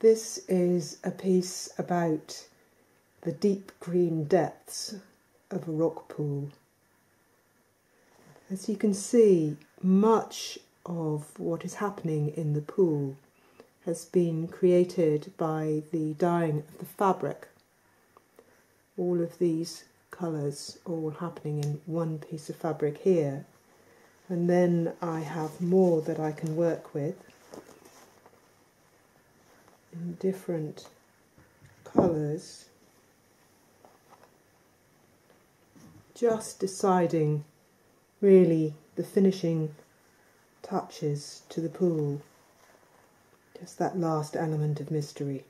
This is a piece about the deep green depths of a rock pool. As you can see, much of what is happening in the pool has been created by the dyeing of the fabric. All of these colours all happening in one piece of fabric here. And then I have more that I can work with in different colours. Just deciding really the finishing touches to the pool. Just that last element of mystery.